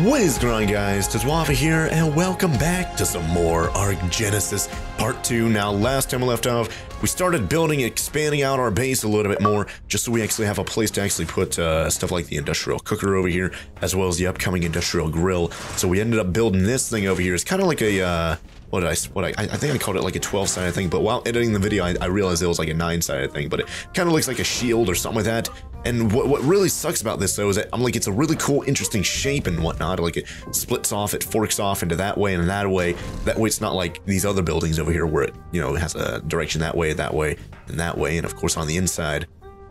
What is going on guys, Tazwafa here, and welcome back to some more ARK Genesis Part 2. Now, last time we left off, we started building, expanding out our base a little bit more, just so we actually have a place to actually put uh, stuff like the industrial cooker over here, as well as the upcoming industrial grill. So we ended up building this thing over here. It's kind of like a, uh, what did I, what I, I think I called it like a 12 sided thing, but while editing the video, I, I realized it was like a 9 sided thing, but it kind of looks like a shield or something like that. And what, what really sucks about this though is that I'm like, it's a really cool, interesting shape and whatnot. Like it splits off, it forks off into that way and that way. That way it's not like these other buildings over here where it, you know, has a direction that way, that way, and that way. And of course on the inside,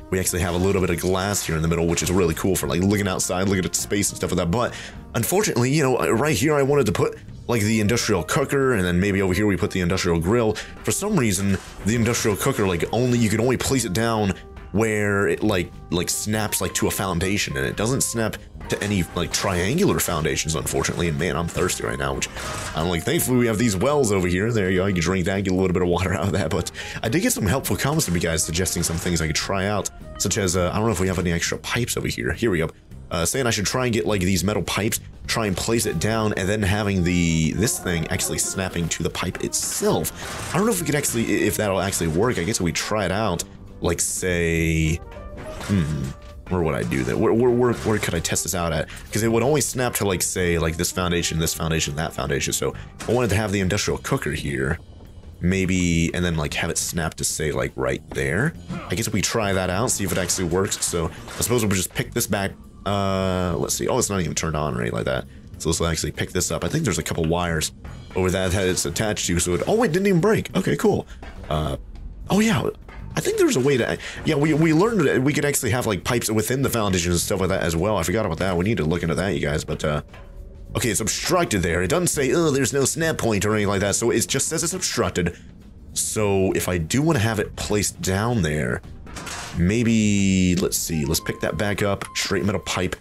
we actually have a little bit of glass here in the middle, which is really cool for like looking outside, looking at space and stuff like that. But unfortunately, you know, right here I wanted to put like the industrial cooker and then maybe over here we put the industrial grill. For some reason, the industrial cooker, like only, you can only place it down where it like like snaps like to a foundation and it doesn't snap to any like triangular foundations unfortunately and man i'm thirsty right now which i'm like thankfully we have these wells over here there you go you can drink that get a little bit of water out of that but i did get some helpful comments from you guys suggesting some things i could try out such as uh, i don't know if we have any extra pipes over here here we go uh, saying I should try and get like these metal pipes, try and place it down, and then having the this thing actually snapping to the pipe itself. I don't know if we could actually, if that'll actually work. I guess we try it out like say, hmm, where would I do that? Where, where, where, where could I test this out at? Because it would only snap to like say like this foundation, this foundation, that foundation. So I wanted to have the industrial cooker here, maybe, and then like have it snap to say like right there. I guess we try that out, see if it actually works. So I suppose we'll just pick this back. Uh, let's see. Oh, it's not even turned on or anything like that. So let's actually pick this up. I think there's a couple wires over that that it's attached to. So it, oh, it didn't even break. Okay, cool. Uh, oh yeah, I think there's a way to, yeah, we, we learned that we could actually have like pipes within the foundations and stuff like that as well. I forgot about that. We need to look into that, you guys, but, uh, okay, it's obstructed there. It doesn't say, oh, there's no snap point or anything like that. So it just says it's obstructed. So if I do want to have it placed down there, maybe, let's see, let's pick that back up, straight metal pipe,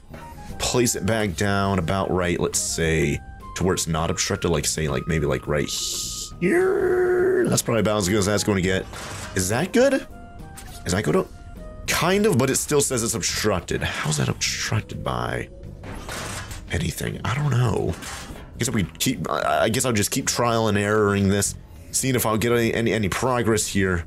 place it back down about right, let's say, to where it's not obstructed, like say, like maybe like right here. That's probably about as good as that's going to get. Is that good? Is that good? Kind of, but it still says it's obstructed. How's that obstructed by anything? I don't know. I guess we keep, I guess I'll just keep trial and erroring this, seeing if I'll get any any, any progress here.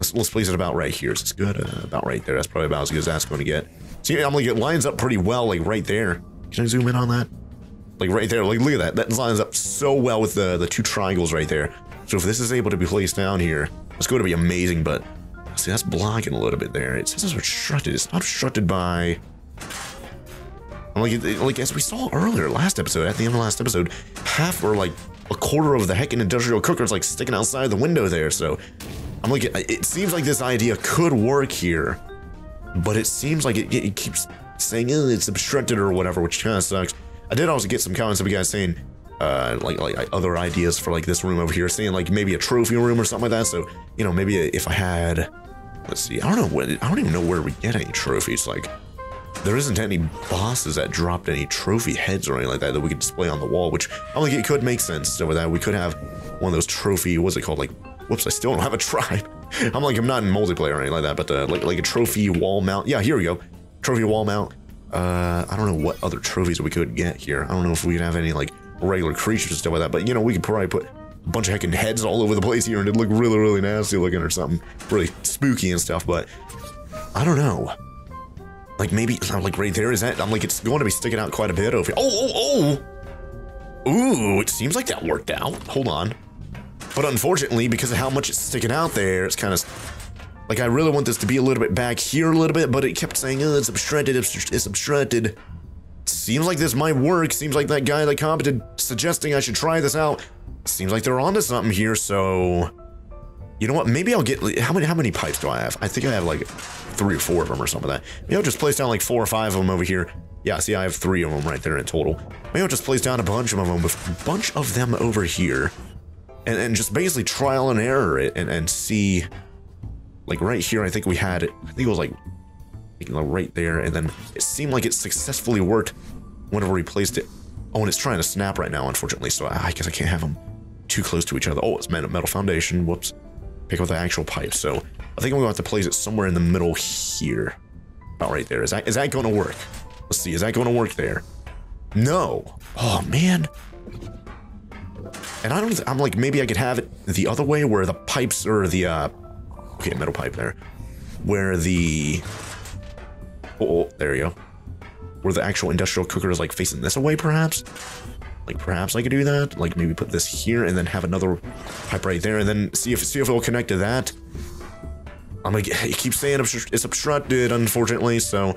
Let's, let's place it about right here. Is this good? Uh, about right there. That's probably about as good as that's going to get. See, I'm like, it lines up pretty well, like right there. Can I zoom in on that? Like right there, like look at that. That lines up so well with the, the two triangles right there. So if this is able to be placed down here, it's going to be amazing, but see, that's blocking a little bit there. It says it's obstructed. It's not obstructed by... Like, like as we saw earlier, last episode, at the end of last episode, half or like a quarter of the heckin' industrial cooker is like sticking outside the window there. So I'm like, it seems like this idea could work here, but it seems like it, it keeps saying it's obstructed or whatever, which kind of sucks. I did also get some comments of you guys saying, uh, like like other ideas for like this room over here, saying like maybe a trophy room or something like that. So you know maybe if I had, let's see, I don't know what I don't even know where we get any trophies. Like there isn't any bosses that dropped any trophy heads or anything like that that we could display on the wall. Which I think it could make sense over that we could have one of those trophy. What's it called? Like whoops, I still don't have a tribe. I'm like I'm not in multiplayer or anything like that, but uh, like like a trophy wall mount. Yeah, here we go, trophy wall mount. Uh, I don't know what other trophies we could get here. I don't know if we could have any like regular creatures and stuff like that. But, you know, we could probably put a bunch of heckin' heads all over the place here and it'd look really, really nasty looking or something. Really spooky and stuff, but I don't know. Like, maybe, like, right there, is that? I'm like, it's going to be sticking out quite a bit over here. Oh, oh, oh! Ooh, it seems like that worked out. Hold on. But unfortunately, because of how much it's sticking out there, it's kind of... Like, I really want this to be a little bit back here a little bit, but it kept saying, oh, it's obstructed, it's obstructed. Seems like this might work. Seems like that guy that commented suggesting I should try this out. Seems like they're onto something here, so... You know what? Maybe I'll get... How many how many pipes do I have? I think I have like three or four of them or something like that. Maybe I'll just place down like four or five of them over here. Yeah, see, I have three of them right there in total. Maybe I'll just place down a bunch of them, a bunch of them over here. And, and just basically trial and error it and, and see... Like right here, I think we had... I think it was like right there, and then it seemed like it successfully worked whenever we placed it. Oh, and it's trying to snap right now, unfortunately, so I guess I can't have them too close to each other. Oh, it's metal foundation, whoops. Pick up the actual pipe, so I think I'm going to have to place it somewhere in the middle here. About right there. Is that, is that going to work? Let's see, is that going to work there? No. Oh, man. And I don't, I'm like, maybe I could have it the other way where the pipes or the, uh, okay, metal pipe there, where the, oh, there you go, where the actual industrial cooker is like facing this away, perhaps. Like perhaps I could do that. Like maybe put this here and then have another pipe right there, and then see if see if it'll connect to that. I'm like, it keeps saying it's obstructed, unfortunately, so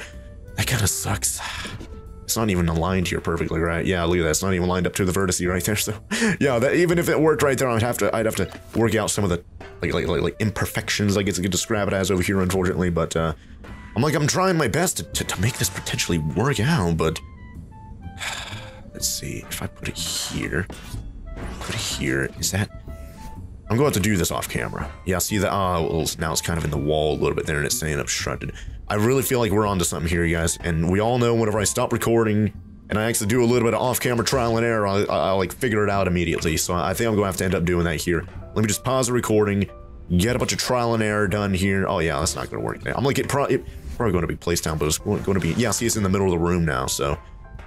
that kind of sucks. It's not even aligned here perfectly, right? Yeah, look at that. It's not even lined up to the vertex right there. So, yeah, that, even if it worked right there, I'd have to I'd have to work out some of the like like like, like imperfections, I guess I could describe it as over here, unfortunately. But uh, I'm like, I'm trying my best to, to, to make this potentially work out, but let's see if I put it here, put it here. Is that I'm going to, to do this off camera. Yeah, see that? Ah, well, now it's kind of in the wall a little bit there and it's saying obstructed. I really feel like we're onto something here, you guys. And we all know whenever I stop recording and I actually do a little bit of off-camera trial and error, I'll, I'll, like figure it out immediately. So I think I'm going to have to end up doing that here. Let me just pause the recording, get a bunch of trial and error done here. Oh yeah, that's not going to work. I'm like, it, pro it probably going to be placed down, but it's going to be, yeah, see, it's in the middle of the room now. So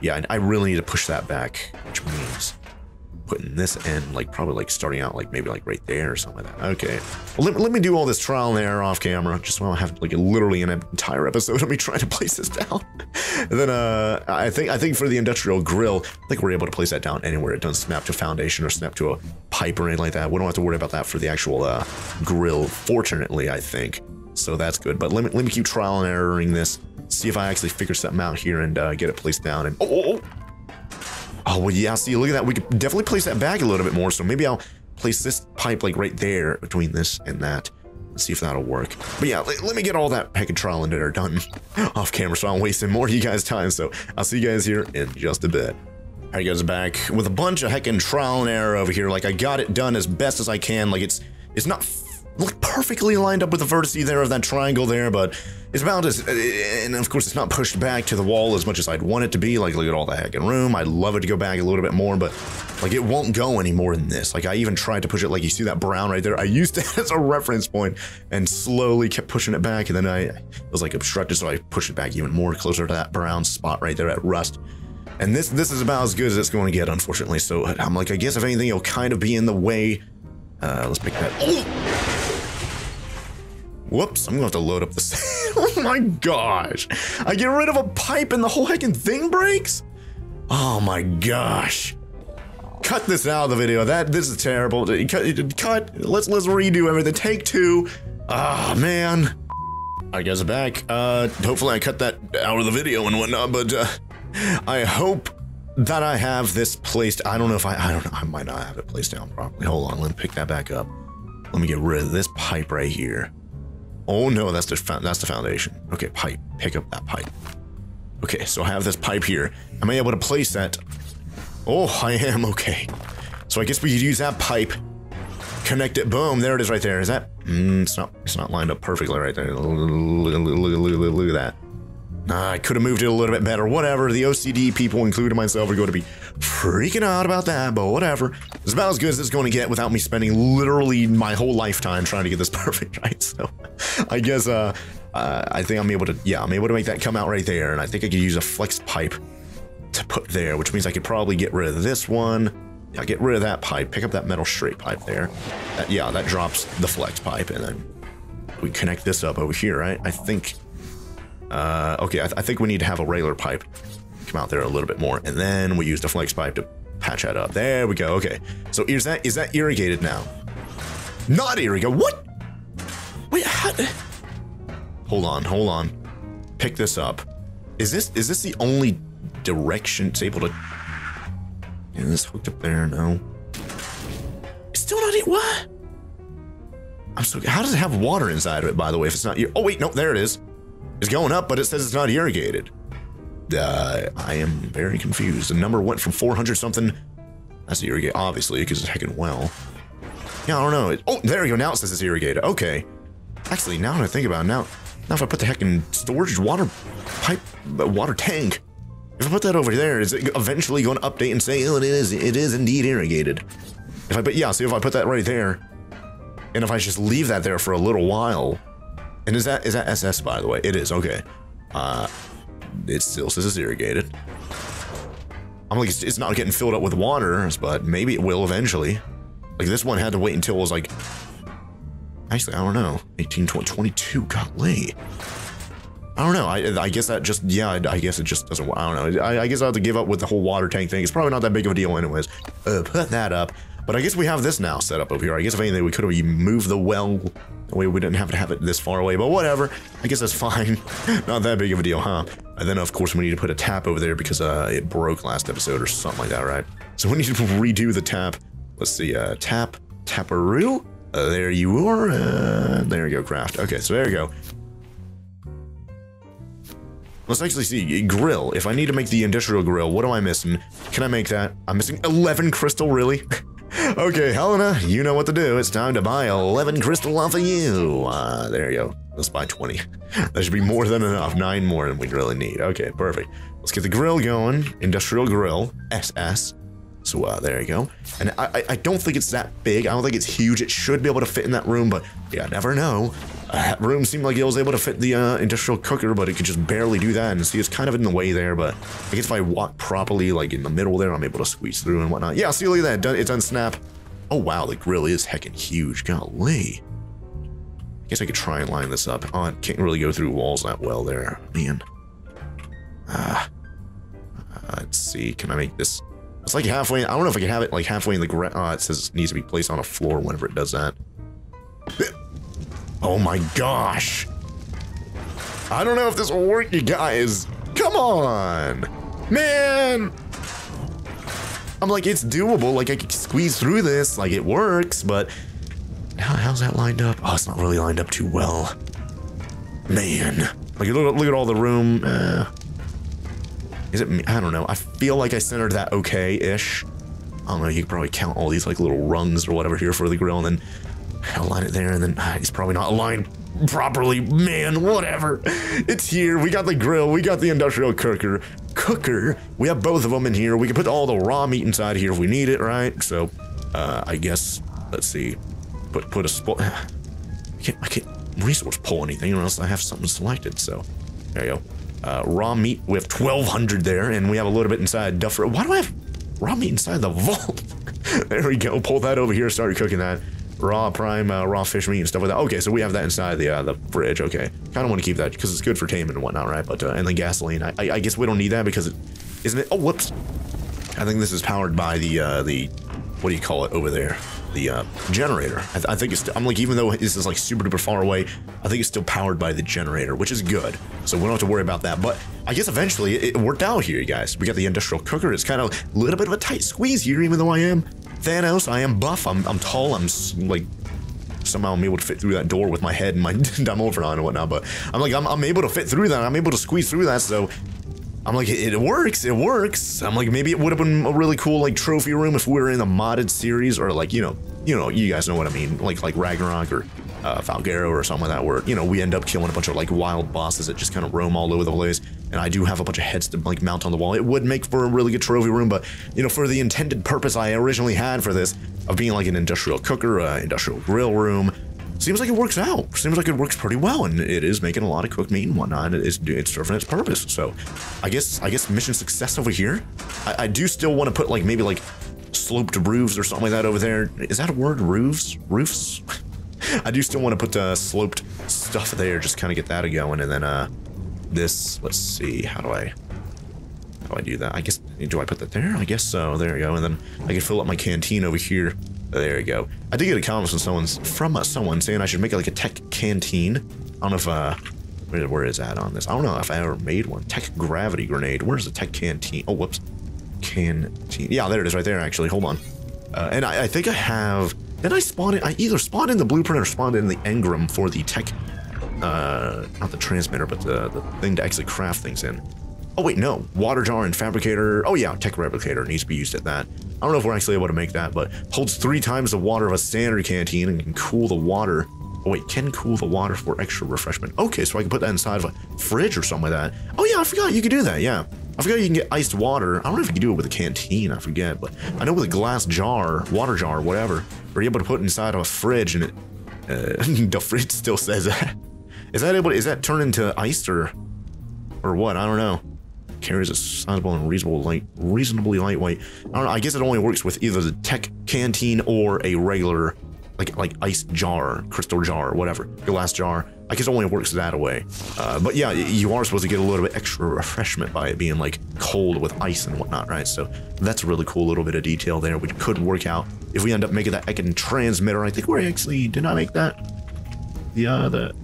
yeah, I really need to push that back, which means putting this in, like probably like starting out like maybe like right there or something like that. Okay. Well, let, let me do all this trial and error off camera, just so I have like literally an entire episode of me trying to place this down. and then uh, I think I think for the industrial grill, I think we're able to place that down anywhere. It doesn't snap to foundation or snap to a pipe or anything like that. We don't have to worry about that for the actual uh, grill, fortunately, I think. So that's good. But let me, let me keep trial and erroring this, see if I actually figure something out here and uh, get it placed down. And oh, oh, oh. Oh, well, yeah, see, look at that. We could definitely place that back a little bit more. So maybe I'll place this pipe like right there between this and that. Let's see if that'll work. But yeah, let, let me get all that packet trial and error done off camera so I'm wasting more of you guys' time. So I'll see you guys here in just a bit. All right, guys, back with a bunch of heckin' trial and error over here. Like, I got it done as best as I can. Like, it's it's not like perfectly lined up with the vertices there of that triangle there, but it's about as, and of course it's not pushed back to the wall as much as I'd want it to be. Like, look at all the heckin' room. I'd love it to go back a little bit more, but like it won't go any more than this. Like I even tried to push it, like you see that brown right there. I used it as a reference point and slowly kept pushing it back. And then I was like obstructed, so I pushed it back even more closer to that brown spot right there at rust. And this this is about as good as it's going to get, unfortunately. So I'm like, I guess if anything, it'll kind of be in the way. Uh, let's pick that. Whoops, I'm gonna have to load up the Oh my gosh. I get rid of a pipe and the whole heckin' thing breaks? Oh my gosh. Cut this out of the video. That this is terrible. Cut, cut. Let's let's redo everything. Take two. Ah oh, man. I guess back. Uh hopefully I cut that out of the video and whatnot, but uh I hope that I have this placed. I don't know if I I don't know. I might not have it placed down properly. Hold on, let me pick that back up. Let me get rid of this pipe right here. Oh no, that's the that's the foundation. Okay, pipe. Pick up that pipe. Okay, so I have this pipe here. Am I able to place that? Oh, I am. Okay. So I guess we could use that pipe. Connect it. Boom. There it is right there. Is that? Mm, it's not. It's not lined up perfectly right there. Look, look, at that. I could have moved it a little bit better. Whatever. The OCD people, including myself, are going to be freaking out about that, but whatever. It's about as good as it's going to get without me spending literally my whole lifetime trying to get this perfect, right? So I guess uh, uh, I think I'm able to, yeah, I'm able to make that come out right there. And I think I could use a flex pipe to put there, which means I could probably get rid of this one. Yeah, get rid of that pipe, pick up that metal straight pipe there. That, yeah, that drops the flex pipe, and then we connect this up over here, right? I think uh, okay, I, th I, think we need to have a regular pipe come out there a little bit more, and then we use the flex pipe to patch that up. There we go. Okay, so is that is that irrigated now? Not irrigated. What? Wait, how? Hold on, hold on. Pick this up. Is this is this the only direction it's able to? Is this hooked up there? No. It's still not. It. What? I'm so. How does it have water inside of it? By the way, if it's not. Oh wait, no, there it is. It's going up, but it says it's not irrigated. Uh, I am very confused. The number went from 400 something. That's irrigated, obviously, because it's heckin' well. Yeah, I don't know. It, oh, there you go. Now it says it's irrigated. Okay. Actually, now that I think about it, now, now if I put the heckin' storage water pipe, uh, water tank, if I put that over there, is it eventually going to update and say, oh, it is, it is indeed irrigated? If I put, yeah, see if I put that right there, and if I just leave that there for a little while, and is that is that SS by the way? It is, okay. Uh it still says it's irrigated. I'm like, it's, it's not getting filled up with water, but maybe it will eventually. Like this one had to wait until it was like, actually, I don't know, 18, 20, 22, golly. I don't know. I, I guess that just, yeah, I, I guess it just doesn't, I don't know. I, I guess I have to give up with the whole water tank thing. It's probably not that big of a deal anyways. Uh, put that up. But I guess we have this now set up over here. I guess if anything, we could have moved the well. Way we didn't have to have it this far away, but whatever. I guess that's fine. Not that big of a deal, huh? And then, of course, we need to put a tap over there because uh, it broke last episode or something like that, right? So we need to redo the tap. Let's see, uh, tap, taparoo. Uh, there you are. Uh, there you go, craft. Okay, so there you go. Let's actually see. Grill. If I need to make the industrial grill, what am I missing? Can I make that? I'm missing 11 crystal, really? okay, Helena, you know what to do. It's time to buy 11 crystal off of you. Uh, there you go. Let's buy 20. that should be more than enough. Nine more than we really need. Okay, perfect. Let's get the grill going. Industrial grill. SS. So uh, there you go. And I, I don't think it's that big. I don't think it's huge. It should be able to fit in that room, but yeah, never know. Room seemed like it was able to fit the uh, industrial cooker, but it could just barely do that. And see, it's kind of in the way there, but I guess if I walk properly, like in the middle there, I'm able to squeeze through and whatnot. Yeah, see, look at that. It's unsnap. Oh, wow, the grill is heckin' huge. Golly. I guess I could try and line this up. Oh, can't really go through walls that well there. Man. Ah. Uh, let's see. Can I make this it's like halfway. I don't know if I can have it like halfway in the ground. Oh, it says it needs to be placed on a floor whenever it does that. Oh my gosh. I don't know if this will work, you guys. Come on. Man. I'm like, it's doable. Like, I can squeeze through this. Like, it works, but how, how's that lined up? Oh, it's not really lined up too well. Man. Like, look, look at all the room. Uh, is it me? I don't know. I feel like I centered that okay-ish. I don't know, you could probably count all these like little rungs or whatever here for the grill and then align it there and then it's probably not aligned properly. Man, whatever. It's here. We got the grill. We got the industrial cooker. Cooker. We have both of them in here. We can put all the raw meat inside here if we need it, right? So, uh, I guess, let's see. Put put a spot. I can't, I can't resource pull anything unless I have something selected. So, there you go. Uh, raw meat, we have 1,200 there, and we have a little bit inside Duffer. Why do I have raw meat inside the vault? there we go. Pull that over here, start cooking that. Raw prime, uh, raw fish meat and stuff like that. Okay, so we have that inside the uh, the fridge. Okay, kind of want to keep that because it's good for taming and whatnot, right? But uh, and then gasoline. I, I, I guess we don't need that because it isn't it. Oh, whoops. I think this is powered by the uh, the what do you call it over there? the uh, generator. I, th I, think it's, I'm like, even though this is like super duper far away, I think it's still powered by the generator, which is good. So we don't have to worry about that. But I guess eventually it, it worked out here, you guys. We got the industrial cooker. It's kind of a little bit of a tight squeeze here, even though I am Thanos. I am buff. I'm, I'm tall. I'm like somehow I'm able to fit through that door with my head and my Dimorphodon and whatnot. But I'm like, I'm, I'm able to fit through that. I'm able to squeeze through that. So I'm like, it, works, it works. I'm like, maybe it would have been a really cool like trophy room if we were in a modded series or like, you know, you know, you guys know what I mean, like like Ragnarok or uh, Valguero or something like that, where you know we end up killing a bunch of like wild bosses that just kind of roam all over the place. And I do have a bunch of heads to like mount on the wall. It would make for a really good trophy room, but you know, for the intended purpose I originally had for this of being like an industrial cooker, uh, industrial grill room, seems like it works out. Seems like it works pretty well, and it is making a lot of cooked meat and whatnot. It's it's serving its purpose. So, I guess I guess mission success over here. I, I do still want to put like maybe like sloped roofs or something like that over there. Is that a word? Roofs? Roofs? I do still want to put uh, sloped stuff there, just kind of get that going, and then uh, this. Let's see. How do I? How do I do that? I guess do I put that there? I guess so. There we go, and then I can fill up my canteen over here. There you go. I did get a comment from someone's from uh, someone saying I should make like a tech canteen. I don't know if uh where, where is that on this? I don't know if I ever made one. Tech gravity grenade. Where's the tech canteen? Oh, whoops. Canteen. Yeah, there it is right there, actually. Hold on. Uh, and I, I, think I have... Did I spawned it? I either spawned in the blueprint or spawned in the engram for the tech... Uh, not the transmitter, but the, the thing to actually craft things in. Oh, wait, no. Water jar and fabricator. Oh, yeah, tech replicator needs to be used at that. I don't know if we're actually able to make that, but holds three times the water of a standard canteen and can cool the water. Oh, wait, can cool the water for extra refreshment. Okay, so I can put that inside of a fridge or something like that. Oh, yeah, I forgot you could do that, yeah. I forgot you can get iced water. I don't know if you can do it with a canteen, I forget, but I know with a glass jar, water jar, whatever, you're able to put inside of a fridge and it, uh, the fridge still says that. Is that able to, is that turned into ice or, or what? I don't know. carries a sizable and reasonable light, reasonably lightweight. I don't know. I guess it only works with either the tech canteen or a regular, like like ice jar, crystal jar, whatever, glass jar. I guess it only works that way. Uh, but yeah, you are supposed to get a little bit extra refreshment by it being like cold with ice and whatnot, right? So that's a really cool little bit of detail there, which could work out if we end up making that Ekin transmitter. I think we actually did not make that. Yeah, the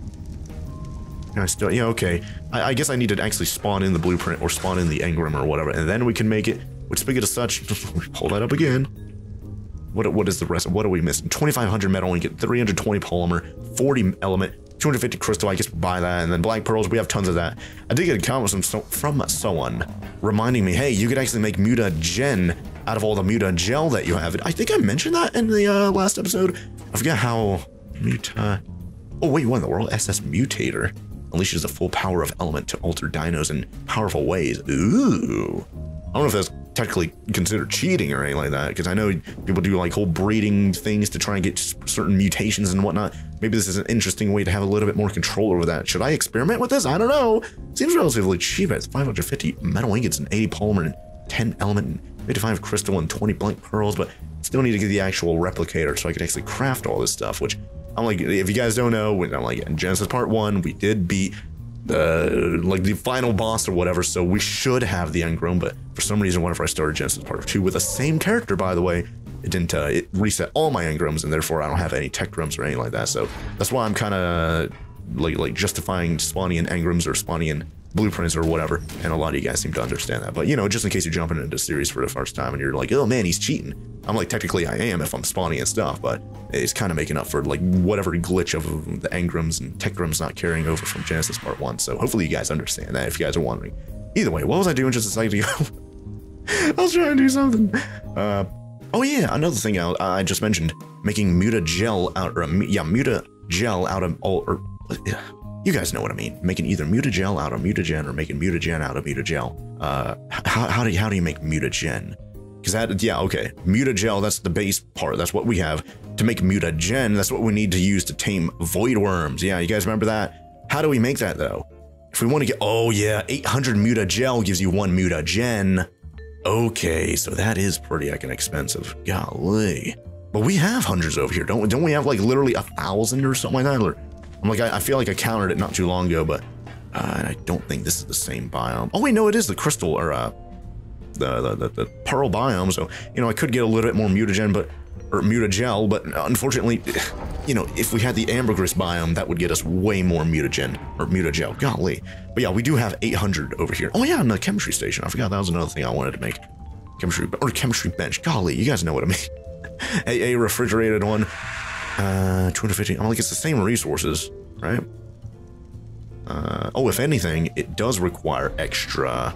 I still, yeah, okay. I, I, guess I need to actually spawn in the blueprint or spawn in the engram or whatever, and then we can make it. Which speaking of such, pull that up again. What what is the rest? What are we missing? 2,500 metal and get 320 polymer, 40 element, 250 crystal. I guess buy that, and then black pearls. We have tons of that. I did get a comment from from someone reminding me, hey, you could actually make mutagen out of all the muta gel that you have. I think I mentioned that in the uh, last episode. I forget how muta. Oh wait, what in the world? SS mutator unleashes the full power of element to alter dinos in powerful ways. Ooh. I don't know if that's technically considered cheating or anything like that, because I know people do like whole breeding things to try and get certain mutations and whatnot. Maybe this is an interesting way to have a little bit more control over that. Should I experiment with this? I don't know. Seems relatively cheap. It's 550 metal ingots and 80 polymer and 10 element and 55 crystal and 20 blank pearls, but still need to get the actual replicator so I can actually craft all this stuff, which I'm like, if you guys don't know, I'm like, in Genesis Part 1, we did beat the like the final boss or whatever, so we should have the engram, but for some reason, whenever I started Genesis Part 2 with the same character, by the way, it didn't uh, it reset all my engrams, and therefore I don't have any techgrams or anything like that. So that's why I'm kind of like like justifying spawning in engrams or spawning in blueprints or whatever. And a lot of you guys seem to understand that. But you know, just in case you're jumping into series for the first time and you're like, oh man, he's cheating. I'm like, technically I am if I'm spawning and stuff, but it's kind of making up for like whatever glitch of the engrams and techgrams not carrying over from Genesis Part 1. So hopefully you guys understand that if you guys are wondering. Either way, what was I doing just a second ago? I was trying to do something. Uh, oh yeah, another thing I, I just mentioned, making muta gel out, or yeah, muta gel out of all, or you guys know what I mean. Making either mutagel out of mutagen or making mutagen out of mutagel. Uh, how, how do you, how do you make mutagen? Because that, yeah, okay. Mutagel, that's the base part. That's what we have. To make mutagen, that's what we need to use to tame void worms. Yeah, you guys remember that? How do we make that though? If we want to get, oh yeah, 800 mutagel gives you one mutagen. Okay, so that is pretty fucking expensive. Golly. But we have hundreds over here, don't we? Don't we have like literally a thousand or something like that? Or I'm like, I, I, feel like I countered it not too long ago, but uh, I don't think this is the same biome. Oh wait, no, it is the crystal or uh, the, the, the the pearl biome. So you know, I could get a little bit more mutagen, but or mutagel, but unfortunately, you know, if we had the ambergris biome, that would get us way more mutagen or mutagel. Golly, but yeah, we do have 800 over here. Oh yeah, and the chemistry station. I forgot that was another thing I wanted to make. Chemistry or chemistry bench. Golly, you guys know what I mean. a, a refrigerated one. Uh, 250. I'm like, it's the same resources, right? Uh, oh, if anything, it does require extra.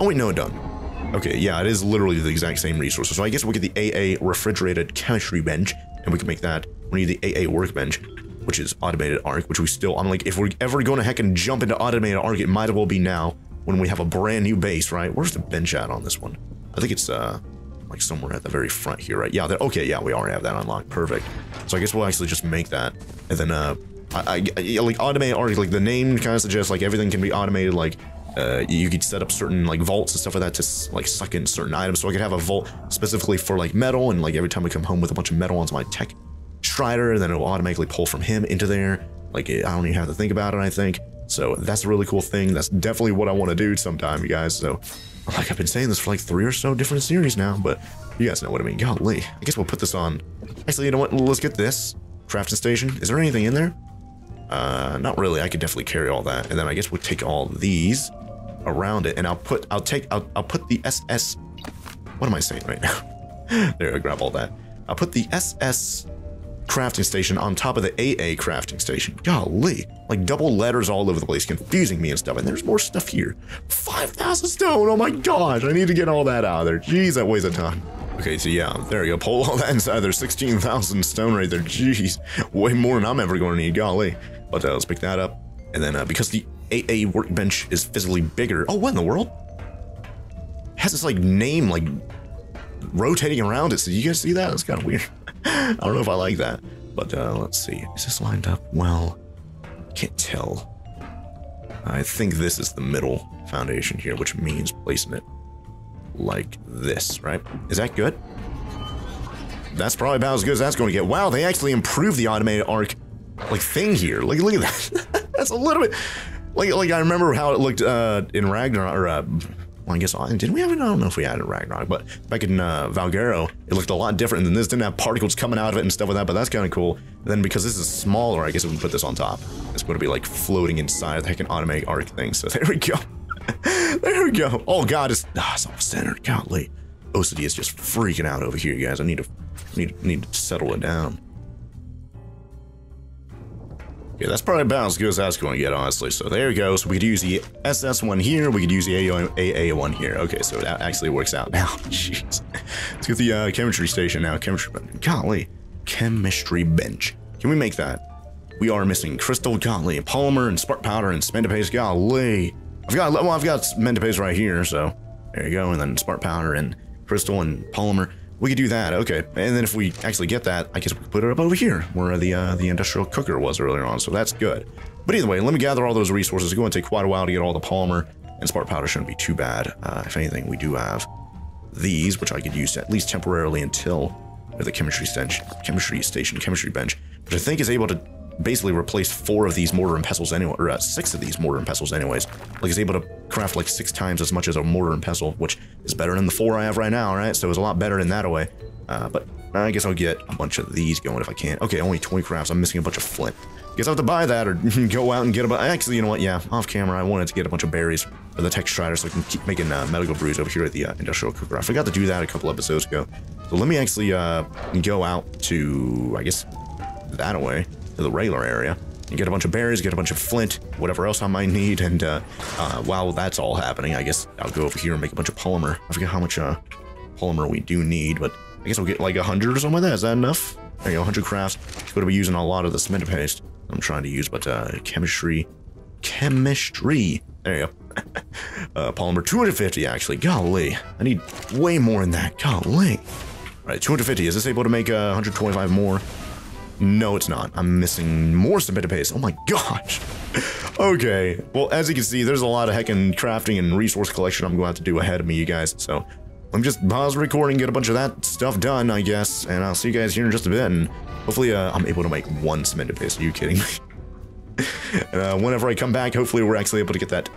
Oh, wait, no, it doesn't. Okay, yeah, it is literally the exact same resources. So I guess we get the AA refrigerated chemistry bench, and we can make that. We need the AA workbench, which is automated Ark, which we still, I'm like, if we're ever going to heck and jump into automated Ark, it might as well be now when we have a brand new base, right? Where's the bench at on this one? I think it's, uh, like somewhere at the very front here, right? Yeah, okay, yeah, we already have that unlocked. Perfect. So I guess we'll actually just make that. And then, uh, I, I like automated Ark, like the name kind of suggests like everything can be automated. Like, uh, you could set up certain like vaults and stuff like that to like suck in certain items. So I could have a vault specifically for like metal, and like every time I come home with a bunch of metal onto my tech strider, then it will automatically pull from him into there. Like I don't even have to think about it. I think so. That's a really cool thing. That's definitely what I want to do sometime, you guys. So like I've been saying this for like three or so different series now, but you guys know what I mean. Golly. I guess we'll put this on. Actually, you know what? Let's get this. Crafting station. Is there anything in there? Uh, not really. I could definitely carry all that. And then I guess we'll take all these around it. And I'll put, I'll take, I'll, I'll put the SS, what am I saying right now? there, I grab all that. I'll put the SS crafting station on top of the AA crafting station. Golly, like double letters all over the place, confusing me and stuff. And there's more stuff here. 5,000 stone, oh my gosh, I need to get all that out of there. Jeez, that weighs a ton. Okay, so yeah, there you go. Pull all that inside. There's 16,000 stone right there. Jeez, way more than I'm ever going to need. Golly. But uh, let's pick that up. And then uh, because the AA workbench is physically bigger. Oh, what in the world? It has this like name like rotating around it. So you guys see that? That's kind of weird. I don't know if I like that. But uh, let's see. Is this lined up well? Can't tell. I think this is the middle foundation here, which means placing it like this, right? Is that good? That's probably about as good as that's going to get. Wow, they actually improved the automated Ark like thing here. Look, look at that. that's a little bit like like I remember how it looked uh, in Ragnarok or uh, well, I guess didn't we have it? I don't know if we had it in Ragnarok, but back in uh, Valguero, it looked a lot different than this. Didn't have particles coming out of it and stuff like that, but that's kind of cool. Then because this is smaller, I guess we put this on top. It's going to be like floating inside the heck an automatic Ark thing. So there we go. there we go. Oh god, it's, ah, it's off centered. Golly. OCD is just freaking out over here, you guys. I need to need need to settle it down. Yeah, that's probably about as good as that's going to get, honestly. So there we go. So we could use the SS one here. We could use the AA one here. Okay, so that actually works out now. Jeez. Let's get the uh, chemistry station now. Chemistry, golly, chemistry bench. Can we make that? We are missing crystal, golly, polymer, and spark powder, and cement paste. Golly, I've got well, I've got cement paste right here. So there you go, and then spark powder and crystal and polymer. We could do that, okay. And then if we actually get that, I guess we could put it up over here, where the uh, the industrial cooker was earlier on, so that's good. But either way, let me gather all those resources. It's going to take quite a while to get all the polymer, and spark powder shouldn't be too bad. Uh, if anything, we do have these, which I could use at least temporarily until the chemistry, station, chemistry station, chemistry bench, which I think is able to basically replaced four of these mortar and pestles anyway, or uh, six of these mortar and pestles anyways. Like he's able to craft like six times as much as a mortar and pestle, which is better than the four I have right now, right? So it's a lot better in that way. Uh, but I guess I'll get a bunch of these going if I can. Okay, only 20 crafts. I'm missing a bunch of flint. Guess I'll have to buy that or go out and get a bunch. Actually, you know what? Yeah, off camera, I wanted to get a bunch of berries for the tech strider so I can keep making uh, medical brews over here at the uh, industrial cooker. I forgot to do that a couple episodes ago. So let me actually uh, go out to, I guess, that away, the regular area. You get a bunch of berries, get a bunch of flint, whatever else I might need, and uh, uh, while that's all happening, I guess I'll go over here and make a bunch of polymer. I forget how much uh, polymer we do need, but I guess we'll get like 100 or something like that. Is that enough? There you go, 100 crafts. Going to be using a lot of the cement paste I'm trying to use, but uh, chemistry, chemistry. There you go. uh, polymer 250 actually. Golly, I need way more than that. Golly. All right, 250. Is this able to make uh, 125 more? No, it's not. I'm missing more cement paste. Oh my gosh. okay. Well, as you can see, there's a lot of heckin' crafting and resource collection I'm going to have to do ahead of me, you guys. So I'm just pause recording, get a bunch of that stuff done, I guess. And I'll see you guys here in just a bit. And hopefully uh, I'm able to make one cement paste. Are you kidding me? uh, whenever I come back, hopefully we're actually able to get that,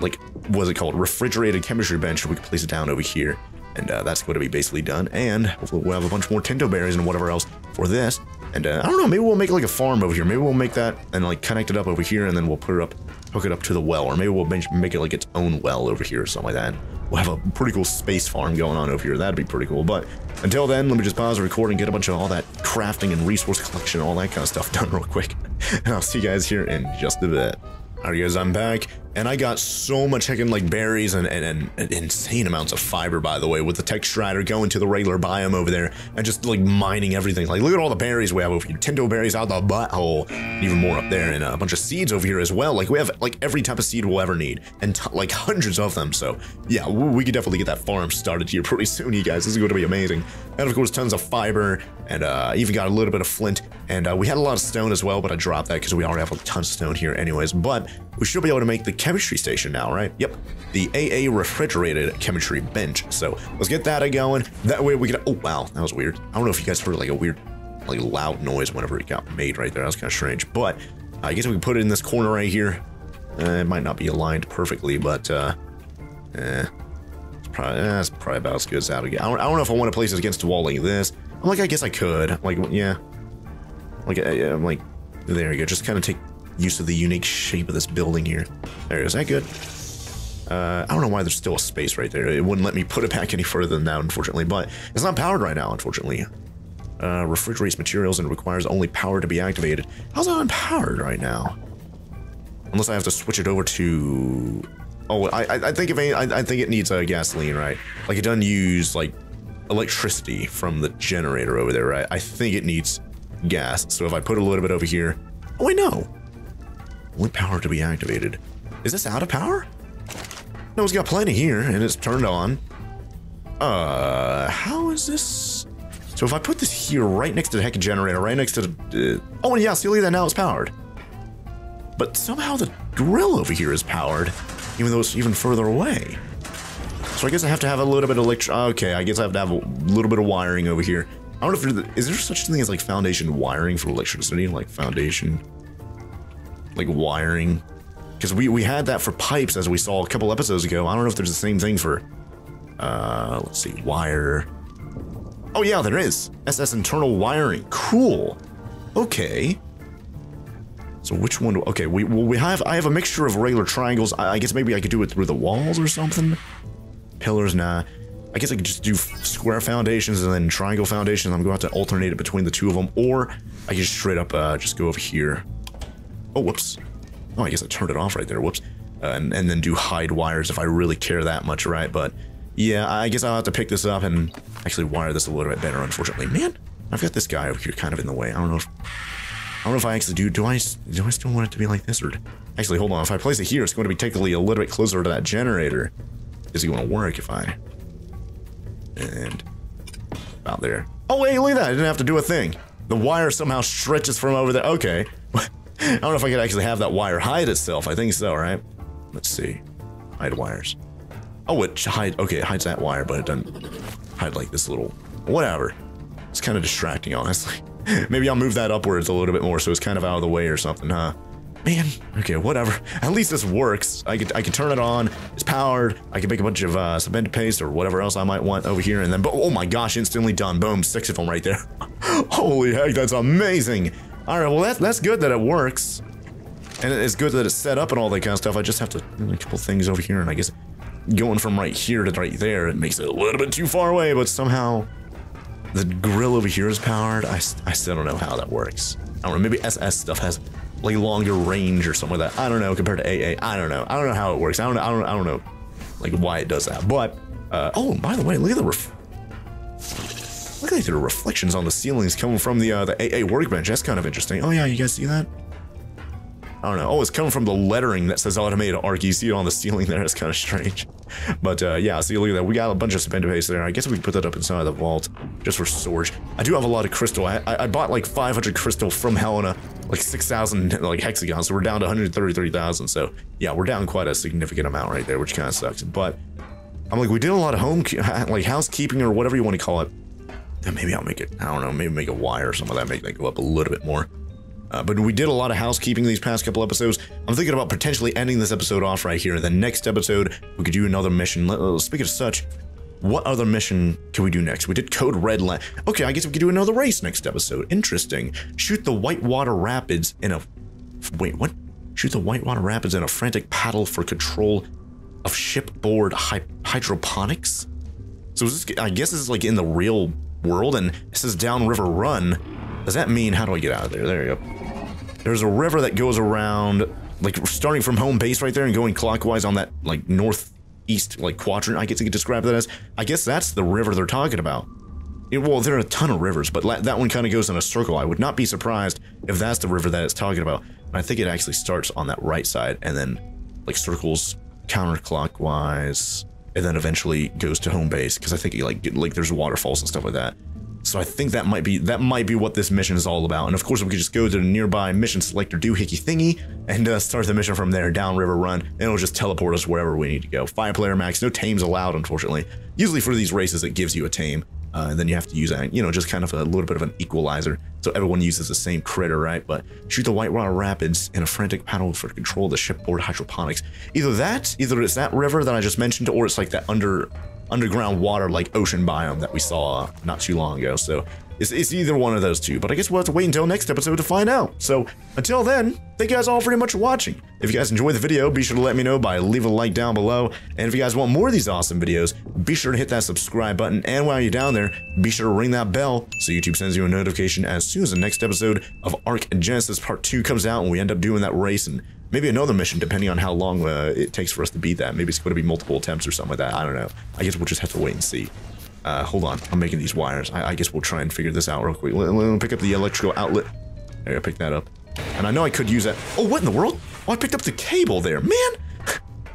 like, what's it called? Refrigerated chemistry bench. We can place it down over here. And uh, that's going to be basically done. And hopefully we'll have a bunch more tinto berries and whatever else for this. And uh, I don't know, maybe we'll make like a farm over here. Maybe we'll make that and like connect it up over here and then we'll put it up, hook it up to the well. Or maybe we'll make it like its own well over here or something like that. We'll have a pretty cool space farm going on over here. That'd be pretty cool. But until then, let me just pause the recording, get a bunch of all that crafting and resource collection, all that kind of stuff done real quick. And I'll see you guys here in just a bit. Alright guys, I'm back, and I got so much heckin' like berries and, and, and, insane amounts of fiber, by the way, with the tech strider going to the regular biome over there and just like mining everything. Like, look at all the berries we have over here. Tinto berries out the butthole, even more up there, and a bunch of seeds over here as well. Like, we have like every type of seed we'll ever need, and like hundreds of them. So, yeah, we could definitely get that farm started here pretty soon, you guys. This is going to be amazing. And of course, tons of fiber, and uh, even got a little bit of flint, and uh, we had a lot of stone as well, but I dropped that because we already have a ton of stone here anyways. But we should be able to make the chemistry station now, right? Yep, the AA refrigerated chemistry bench. So let's get that going. That way we can, oh wow, that was weird. I don't know if you guys heard like a weird, like loud noise whenever it got made right there. That was kind of strange, but I guess we can put it in this corner right here. Uh, it might not be aligned perfectly, but uh, eh, it's probably, eh, it's probably about as good as that. I don't, I don't know if I want to place it against the wall like this. I'm like, I guess I could. Like, yeah. Like, uh, I'm like, there you go. Just kind of take use of the unique shape of this building here. There, is that good? Uh, I don't know why there's still a space right there. It wouldn't let me put it back any further than that, unfortunately, but it's not powered right now, unfortunately. Uh, refrigerates materials and requires only power to be activated. How's it unpowered right now? Unless I have to switch it over to... Oh, I, I think if I, I think it needs uh, gasoline, right? Like it doesn't use like electricity from the generator over there, right? I think it needs gas. So if I put a little bit over here, oh I no, only power to be activated. Is this out of power? No, it's got plenty here, and it's turned on. Uh, how is this? So if I put this here, right next to the heck generator, right next to the... Uh, oh, yeah, see, look at that, now it's powered. but somehow the grill over here is powered, even though it's even further away. So I guess I have to have a little bit of electric. Okay, I guess I have to have a little bit of wiring over here. I don't know if is there such a thing as like foundation wiring for electricity, like foundation, like wiring, because we we had that for pipes as we saw a couple episodes ago. I don't know if there's the same thing for. Uh, let's see, wire. Oh yeah, there is SS internal wiring. Cool. Okay. So which one? Do, okay, we well, we have I have a mixture of regular triangles. I, I guess maybe I could do it through the walls or something. Pillars, nah. I guess I could just do square foundations and then triangle foundations. I'm going to have to alternate it between the two of them, or I could just straight up uh, just go over here. Oh, whoops. Oh, I guess I turned it off right there. Whoops. Uh, and, and then do hide wires if I really care that much, right? But yeah, I guess I'll have to pick this up and actually wire this a little bit better, unfortunately. Man, I've got this guy over here kind of in the way. I don't know if... I don't know if I actually do. Do I, do I still want it to be like this? Or Actually, hold on. If I place it here, it's going to be technically a little bit closer to that generator. Is it going to work if I and about there. Oh, wait, look at that. I didn't have to do a thing. The wire somehow stretches from over there. Okay. I don't know if I could actually have that wire hide itself. I think so, right? Let's see. Hide wires. Oh, it hide. Okay, it hides that wire, but it doesn't hide like this little. Whatever. It's kind of distracting, honestly. Maybe I'll move that upwards a little bit more so it's kind of out of the way or something, huh? Man, okay, whatever. At least this works. I could I could turn it on. It's powered. I can make a bunch of uh, cement paste or whatever else I might want over here, and then oh my gosh, instantly done. Boom, six of them right there. Holy heck, that's amazing. All right, well that's that's good that it works, and it's good that it's set up and all that kind of stuff. I just have to a couple things over here, and I guess going from right here to right there, it makes it a little bit too far away, but somehow the grill over here is powered. I I still don't know how that works. I don't know. Maybe SS stuff has like longer range or something like that. I don't know compared to AA. I don't know. I don't know how it works. I don't. I don't. I don't know like why it does that. But uh, oh, by the way, look at the look at the reflections on the ceilings coming from the uh, the AA workbench. That's kind of interesting. Oh yeah, you guys see that? I don't know. Oh, it's coming from the lettering that says automated Ark. You see it on the ceiling there. It's kind of strange. But uh, yeah, see, look at that. We got a bunch of cement paste there. I guess we can put that up inside the vault just for storage. I do have a lot of crystal. I, I, I bought like 500 crystal from Helena, like 6,000 like hexagons. So we're down to 133,000. So yeah, we're down quite a significant amount right there, which kind of sucks. But I'm like, we did a lot of home, like housekeeping or whatever you want to call it. And maybe I'll make it, I don't know, maybe make a wire or something that, make that go up a little bit more. Uh, but we did a lot of housekeeping these past couple episodes. I'm thinking about potentially ending this episode off right here. The next episode, we could do another mission. Uh, speaking of such, what other mission can we do next? We did Code Red Land. Okay, I guess we could do another race next episode. Interesting. Shoot the Whitewater Rapids in a... Wait, what? Shoot the Whitewater Rapids in a frantic paddle for control of shipboard hy hydroponics? So is this, I guess this is like in the real world, and this is Downriver Run. Does that mean, how do I get out of there? There you go. There's a river that goes around, like starting from home base right there and going clockwise on that like northeast like quadrant. I guess you could describe that as. I guess that's the river they're talking about. It, well, there are a ton of rivers, but that one kind of goes in a circle. I would not be surprised if that's the river that it's talking about. I think it actually starts on that right side and then like circles counterclockwise and then eventually goes to home base because I think like like there's waterfalls and stuff like that. So I think that might be that might be what this mission is all about. And of course, we could just go to the nearby mission selector doohickey thingy and uh, start the mission from there, downriver run, and it'll just teleport us wherever we need to go. Five player max, no tames allowed, unfortunately. Usually for these races, it gives you a tame, uh, and then you have to use you know, just kind of a little bit of an equalizer, so everyone uses the same critter, right? But shoot the Whitewater Rapids in a frantic paddle for control of the shipboard hydroponics. Either that, either it's that river that I just mentioned, or it's like that under underground water like ocean biome that we saw not too long ago. So it's, it's either one of those two, but I guess we'll have to wait until next episode to find out. So until then, thank you guys all very much for watching. If you guys enjoyed the video, be sure to let me know by leaving a like down below. And if you guys want more of these awesome videos, be sure to hit that subscribe button. And while you're down there, be sure to ring that bell so YouTube sends you a notification as soon as the next episode of Ark Genesis Part 2 comes out and we end up doing that race and maybe another mission depending on how long uh, it takes for us to beat that. Maybe it's going to be multiple attempts or something like that. I don't know. I guess we'll just have to wait and see. Uh, hold on, I'm making these wires. I, I, guess we'll try and figure this out real quick. Let, me pick up the electrical outlet. There, I pick that up. And I know I could use that. Oh, what in the world? Oh, I picked up the cable there, man.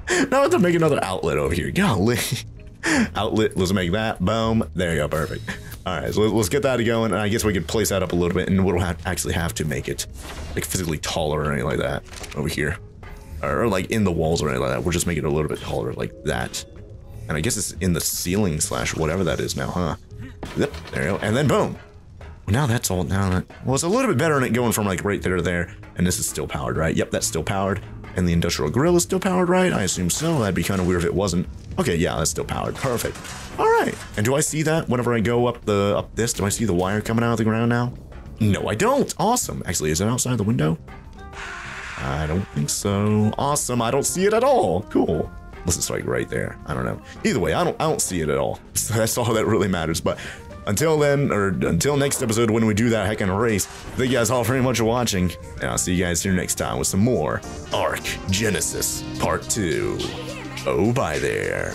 now I have to make another outlet over here. Golly. outlet, let's make that. Boom. There you go, perfect. All right, so let's get that going, and I guess we could place that up a little bit, and we'll have, actually have to make it like physically taller or anything like that over here, or, or like in the walls or anything like that. We'll just make it a little bit taller like that, and I guess it's in the ceiling slash whatever that is now, huh? Yep, there you go, and then boom. Now that's all. Now that well, it's a little bit better than it going from like right there to there, and this is still powered, right? Yep, that's still powered, and the industrial grill is still powered, right? I assume so. That'd be kind of weird if it wasn't. Okay, yeah, that's still powered. Perfect. All right. And do I see that whenever I go up the up this? Do I see the wire coming out of the ground now? No, I don't. Awesome. Actually, is it outside the window? I don't think so. Awesome. I don't see it at all. Cool. Unless it's like right there. I don't know. Either way, I don't I don't see it at all. So that's all that really matters. But until then, or until next episode when we do that heckin' race, thank you guys all very much for watching, and I'll see you guys here next time with some more ARK Genesis Part 2. Oh, bye there.